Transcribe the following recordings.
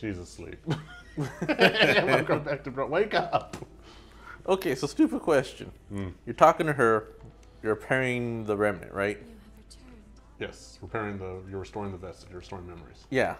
Okay. She's asleep. I'm back to bro. Wake up. Okay, so stupid question. Hmm. You're talking to her. You're repairing the remnant, right? You have returned. Yes, repairing the. You're restoring the vestige. You're restoring memories. Yeah.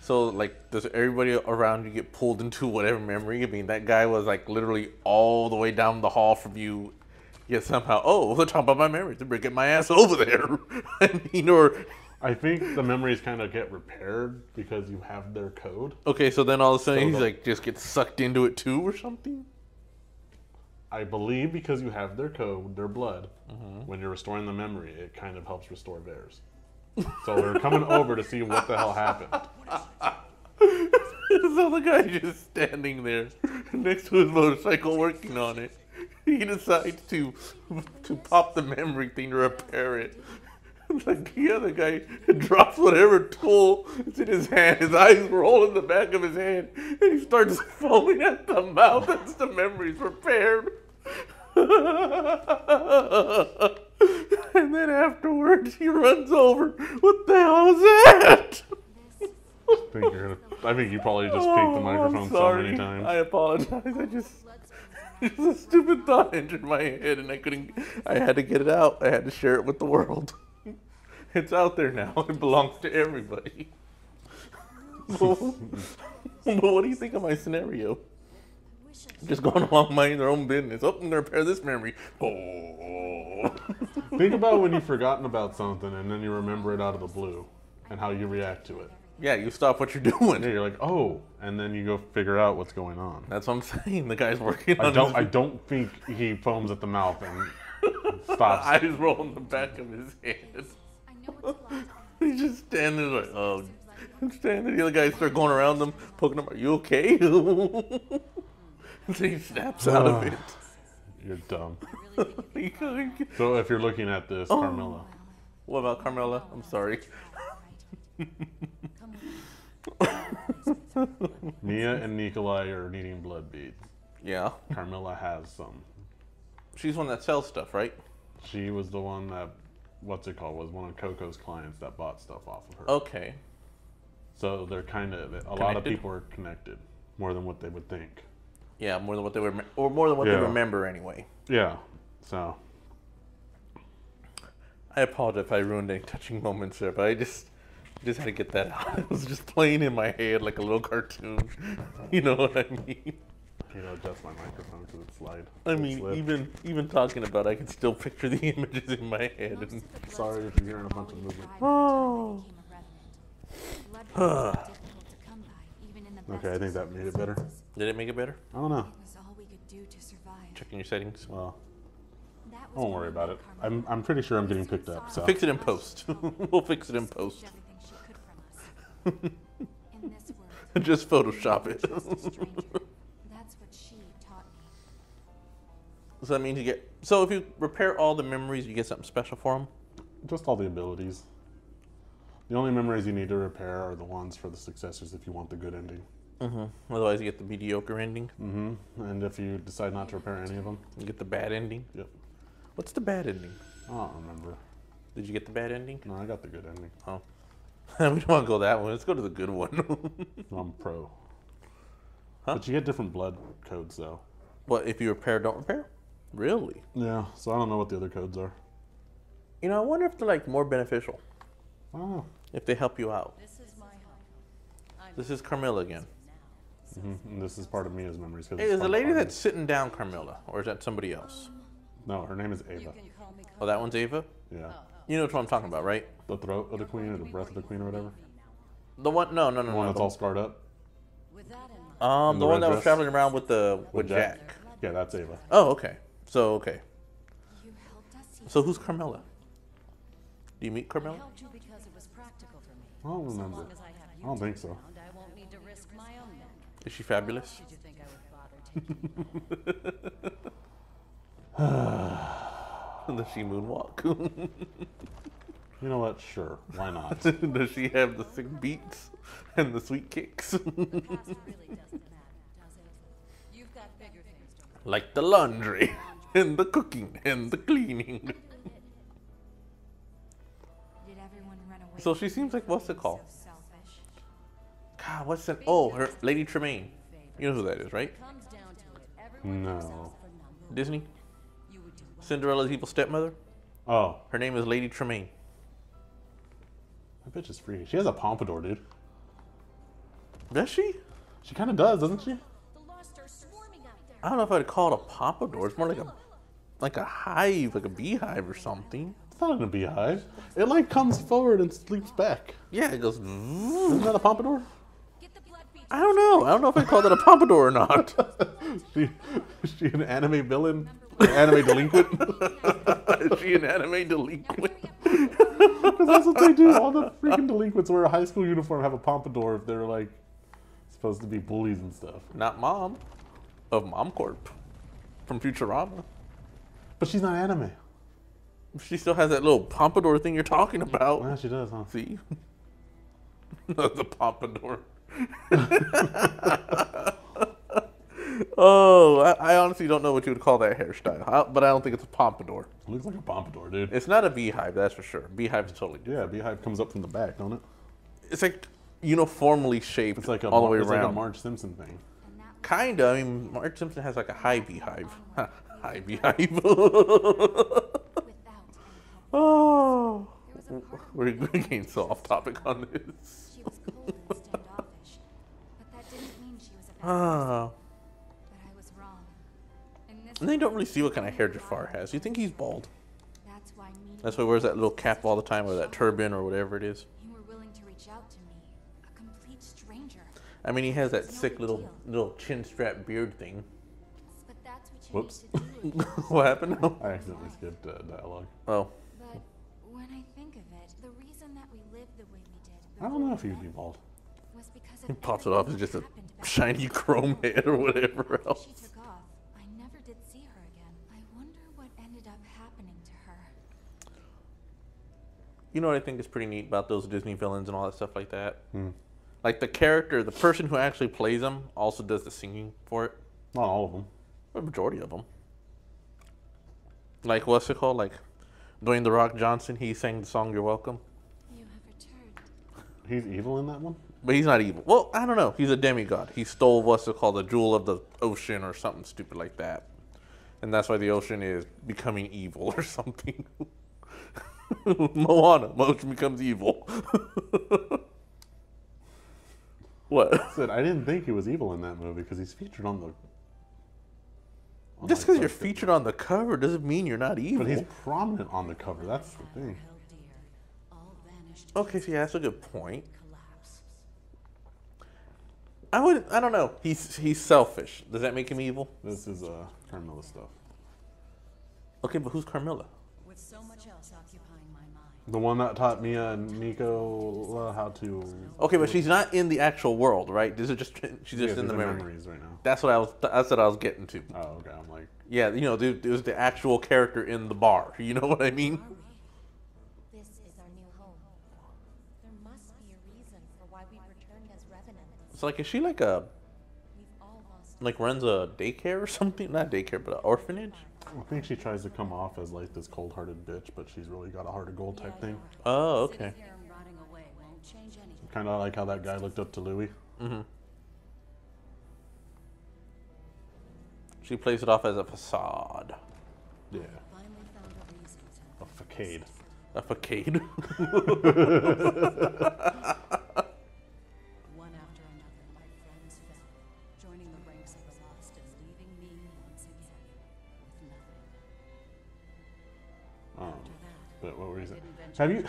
So like, does everybody around you get pulled into whatever memory? I mean, that guy was like literally all the way down the hall from you. Yet somehow, oh, they're talking about my memories. They're get my ass over there. I mean, or I think the memories kind of get repaired because you have their code. okay, so then all of a sudden So he's the- like just gets sucked into it too, or something. I believe because you have their code, their blood, mm-hmm. when you're restoring the memory, it kind of helps restore theirs. So they're coming over to see what the hell happened. so the guy's just standing there next to his motorcycle working on it. He decides to to pop the memory thing to repair it. Like the other guy drops whatever tool is in his hand. His eyes roll in the back of his head, and he starts foaming at the mouth as the memory's repaired. and then afterwards, he runs over. What the hell is that? I think you're gonna. I think you probably just peeked the Oh, I'm microphone so many times. I apologize. I just just a stupid thought entered my head, and I couldn't. I had to get it out. I had to share it with the world. It's out there now. It belongs to everybody. but what do you think of my scenario? Just going along minding their own business. Oh, and repair this memory. Oh. Think about when you've forgotten about something and then you remember it out of the blue and how you react to it. yeah, you stop what you're Yeah, doing. you're like, oh, and then you go figure out what's going on. That's what I'm saying. The guy's working I on don't. his I don't think he foams at the mouth and stops. eyes roll in the back of his head. I know it's a lot. He's just standing there like, oh, standing. The other guys start going around them, poking him. Are you okay? and so he snaps out of ah, it. You're dumb. Really think you're So if you're looking at this, Oh. Carmilla, what about Carmela? I'm sorry. right. Come with me. Mia and Nikolai are needing blood beads. Yeah, Carmilla has some. she's one that sells stuff, right? She was the one that, what's it called, was one of Coco's clients that bought stuff off of her. Okay. So they're kind of a lot of people are connected more than what they would think. Yeah, more than what they were, or more than what Yeah. they remember anyway. Yeah. So I apologize if I ruined any touching moments there, but I just just had to get that out. It was just playing in my head like a little cartoon. You know what I mean? You know, adjust my microphone because it slide. I mean, slipped. even even talking about, it, I can still picture the images in my head. And Sorry if you're hearing a bunch of movement. oh, Became a revenant. Blood was difficult to come by, even in the Okay, I think that made it better. did it make it better? I don't know. It was all we could do to survive. Checking your settings. Well, That I was won't worry about it. I'm, I'm pretty sure I'm getting picked up. So Fix it in post. we'll fix it in post. Everything she could from us. In this world, Just Photoshop it. So that means you get. So if you repair all the memories, you get something special for them. just all the abilities. The only memories you need to repair are the ones for the successors if you want the good ending. Mm-hmm. Otherwise, you get the mediocre ending. hmm And if you decide not to repair any of them, You get the bad ending. yep. What's the bad ending? I don't remember. Did you get the bad ending? No, I got the good ending. Oh. we don't want to go that one. Let's go to the good one. I'm pro. Huh? But you get different blood codes though. what if you repair, don't repair? Really? Yeah, so I don't know what the other codes are. You know, I wonder if they're like more beneficial I don't know. if they help you out. This is my home. I'm This is Carmilla again. now. hmm And this is part of Mia's memories. 'cause Hey, is the lady that's sitting down Carmilla, or is that somebody else? No, her name is Ava. can call me Oh, that one's Ava. Yeah. You know what I'm talking about, right? The throat of the queen or the breath of the queen or whatever. The one? No, no, no, The one no. that's all scarred up. With that in mind, um, In the the one red that was dress? traveling around with the with, With Jack. Jack. Yeah, that's Ava. Oh, okay. So okay. You us So who's Carmilla? Do you meet I Carmilla? helped you because it was practical for me. I don't So remember. long as I have you I don't think so. around, I won't need to risk my own. Is she fabulous? Did you think I would bother taking? Does she moonwalk? You know what? Sure. Why not? Does she have the sick beats and the sweet kicks? The past really doesn't matter, does it? You've got bigger things to like the laundry and the cooking and the cleaning. Did everyone run away? So she seems like what's it called? So selfish? what's that? Oh, her Lady Tremaine. You know who that is, right? Comes down to it. Everyone works No. out for number. Disney. You would. Cinderella's evil stepmother. Oh, Her name is Lady Tremaine. that bitch is free. She has a pompadour, dude. Does she? She kind of does, doesn't she? The lost are swarming out there. I don't know if I'd call it a pompadour. It's more like a like a hive, like a beehive or something. It's not in a beehive. It like comes forward and sleeps back. Yeah, it goes. Isn't that a pompadour? Get the blood beads. I don't know. I don't know if I call that a pompadour or not. she, is she an anime villain? Anime delinquent? is she an anime delinquent? Because that's what they do. All the freaking delinquents wear a high school uniform, have a pompadour if they're like supposed to be bullies and stuff. Not mom, of Mom Corp, from Futurama. But she's not anime. She still has that little pompadour thing you're talking about. Yeah, she does, huh? See? the pompadour. oh, I, I honestly don't know what you would call that hairstyle, I- but I don't think it's a pompadour. looks like a pompadour, dude. It's not a beehive, that's for sure. Beehive is totally different. yeah, beehive comes up from the back, don't it? It's like uniformly shaped It's like a all the way it's around. like a Marge Simpson thing. Kinda. I mean, Marge Simpson has like a high beehive. High beehive. without oh. There was a part of We're getting so off topic on this. She was cold and standoffish. But that didn't mean she was a bad person. Ah. But I was wrong. And they don't really see what kind of hair Jafar has. You think he's bald? That's why That's why he wears that little cap all the time, or that turban, or whatever it is. you were willing to reach out to me, a complete stranger. I mean, he has that sick little little chin strap beard thing. Whoops. need to do. what happened? I accidentally skipped uh, dialogue. Oh, but when I think of it, the reason that we lived the way we did I don't know if he'd be bald. was because of he pops it off as just a shiny chrome head or whatever else. She took off. I never did see her again. I wonder what ended up happening to her. You know what I think is pretty neat about those Disney villains and all that stuff like that? Hmm. Like the character, the person who actually plays them also does the singing for it. Not all of them. A majority of them. Like what's it called? Like Dwayne the Rock Johnson. He sang the song "You're Welcome," You have returned. He's evil in that one? but he's not evil. Well, I don't know. He's a demigod. He stole what's it called, the jewel of the ocean or something stupid like that, and that's why the ocean is becoming evil or something. Moana, Moana becomes evil. what? I Said I didn't think he was evil in that movie because he's featured on the. On, Just like, because you're featured on the cover doesn't mean you're not evil. But he's prominent on the cover. That's the thing. Held dear. All vanished. Okay, so yeah, that's a good point. I would. I don't know. He's he's selfish. Does that make him evil? This is uh, Carmilla stuff. Okay, but who's Carmilla? With so much else occupying my mind. The one that taught Mia and Nico uh, how to. Okay, but she's not in the actual world, right? This is just she's Yeah, just in the memory. memories right now. That's what I was. That's what I was getting to. Oh, okay. I'm like, Yeah, you know, dude, it was the actual character in the bar. You know what I mean? Are? This is our new home. There must be a reason for why we returned as revenants. It's like, is she like a We've all lost. like runs a daycare or something? Not daycare, but an orphanage. I think she tries to come off as like this cold-hearted bitch, but she's really got a heart of gold type thing. Oh, okay. Sitting here and rotting away won't change anything. Kind of like how that guy looked up to Louis. Mm-hmm. She plays it off as a facade, Yeah, Finally found a reason to. a facade. a facade. Have you?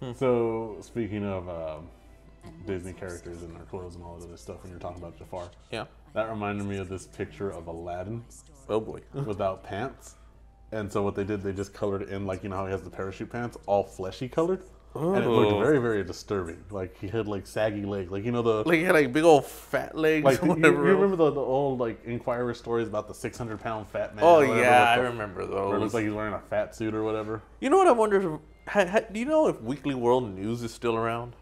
Hmm. so speaking of um, Disney characters and their clothes and all that other stuff, when you're talking about Jafar, yeah. that reminded me of this picture of Aladdin Oh boy. without pants. And so what they did, they just colored in like you know how he has the parachute pants, all fleshy colored, and it looked Oh. very very disturbing. Like he had like saggy legs, like you know the Like he had like big old fat legs. like or you, you remember the, the old like Inquirer stories about the 600 pound fat man? oh yeah, I remember Where it looks like he's wearing a fat suit or whatever. You know what I wonder? Ha, ha, do you know if Weekly World News is still around?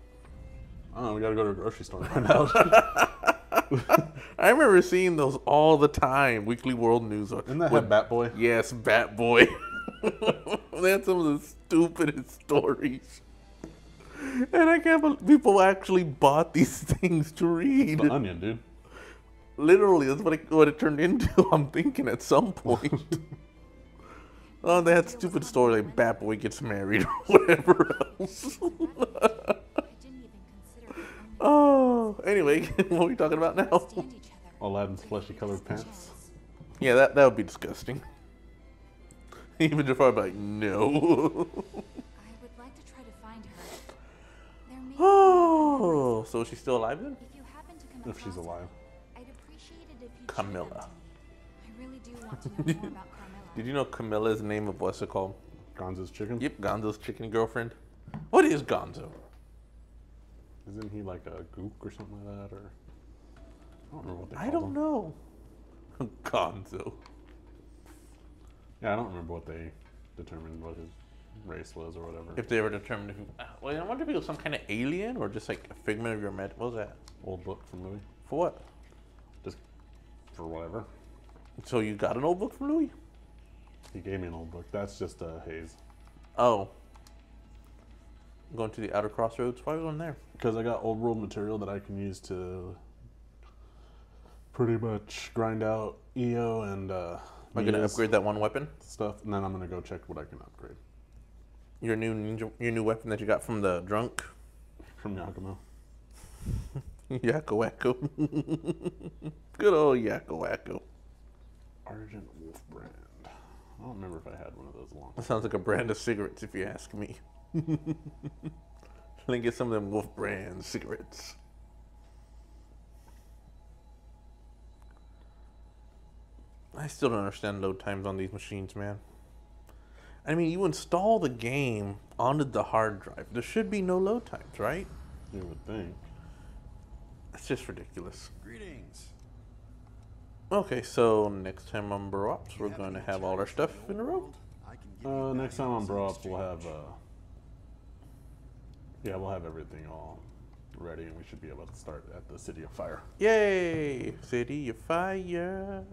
I don't know. We gotta go to a grocery store right now. I remember seeing those all the time. Weekly World News. Isn't that with- Bat Boy? Yes, Bat Boy. they had some of the stupidest stories. And I can't believe people actually bought these things to read. The Onion, dude. Literally, that's what it, what it turned into. I'm thinking at some point. Oh, they had stupid story like Bat Boy gets married or whatever else. I didn't even consider it oh, anyway, what are we talking about now? understand. Aladdin's fleshy colored pants. Yeah, that that would be disgusting. Even if I'm like, no. I would like to try to find her. There may be oh, so is she still alive then? If you happen to come If she's alive. her, I'd appreciate it if you Camilla. Them to me. I really do want to know more about Carmilla. Did you know Camilla's name of what's it called? Gonzo's chicken. Yep, Gonzo's chicken girlfriend. What is Gonzo? Isn't he like a gook or something like that? Or I don't remember what they I don't him. know. Gonzo. Yeah, I don't remember what they determined what his race was or whatever. If they ever determined who. Uh, well, I wonder if he was some kind of alien or just like a figment of your med. What was that? Old book from Louis. For what? Just for whatever. So you got an old book from Louis? He gave me an old book. That's just a haze. Oh. Going to the outer crossroads? Why was one there? Because I got old world material that I can use to pretty much grind out EO and uh, Am I gonna upgrade that one weapon? stuff, and then I'm gonna go check what I can upgrade Your new ninja, your new weapon that you got from the drunk? from Yakumo. Yakko Wacko. Good old Yakko Wacko. Argent Wolf brand. I don't remember if I had one of those long. That sounds like a brand of cigarettes, if you ask me. Let me get some of them Wolf brand cigarettes. I still don't understand load times on these machines, man. I mean, you install the game onto the hard drive. There should be no load times, right? You would think. That's just ridiculous. Greetings. Okay, so next time on Bro Ops, we're going to have all our stuff in a row. I can give Uh, next time on valuable Bro Ups, exchange. we'll have. Uh, yeah, we'll have everything all ready, and we should be able to start at the City of Fire. Yay! City of Fire.